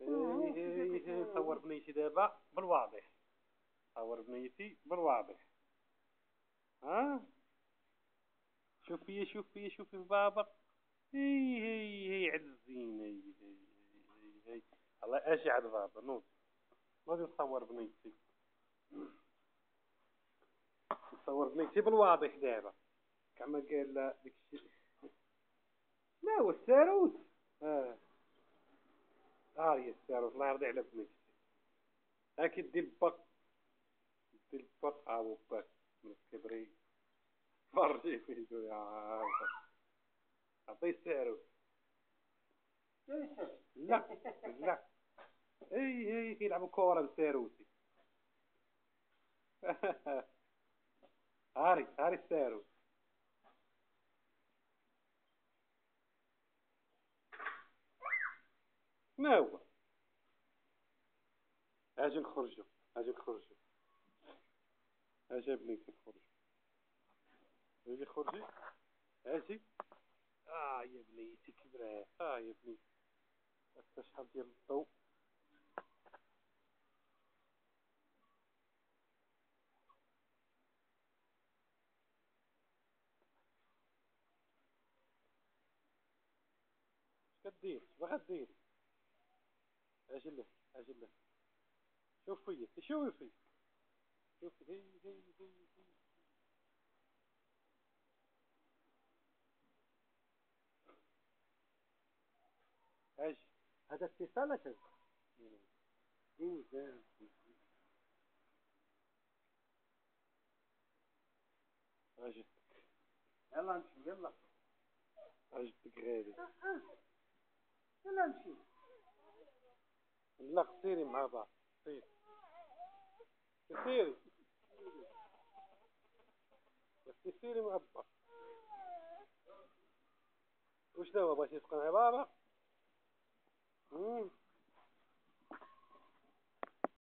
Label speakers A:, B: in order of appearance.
A: إيه صور بنيتي دابا بالواضح صور بنيتي بالواضح ها شوف فيا شوف فيا شوف في بابا هي هي هي عزينة هي هي هي هي الله أجي عند بابا نوض نوض نصور بنيتي نصور بنيتي بالواضح دابا كما قال لا ديك الشيء ما هو الساروت آه آه يا الساروت الله يرضي على بنيتي هاكي دير البق دير البق آه باك من الكبري فرجي فيدو يا عطي الساروت لا لا. اي اي يلعبوا كورة بساروتي هاري هاري الساروت ما هو؟ أجي نخرجوا أجي نخرجوا أجي بنيتي نخرجوا أجي خرجي؟ أجي؟ آه يا بنيتي كبرات آه يا بنيتي شحال ديال الضوء كدير باغا دير أجي له أجي له شوف فيا شوف فيا. شوف هي هي هي هي. أجي هذا اتصالك هذا أجي يلا نمشي يلا. أجي غادي يلا نمشي. لا سيري مع بعض. سيري سيري بس سيري مع بعض. وش ناوي بغيتي تبقى مع بابا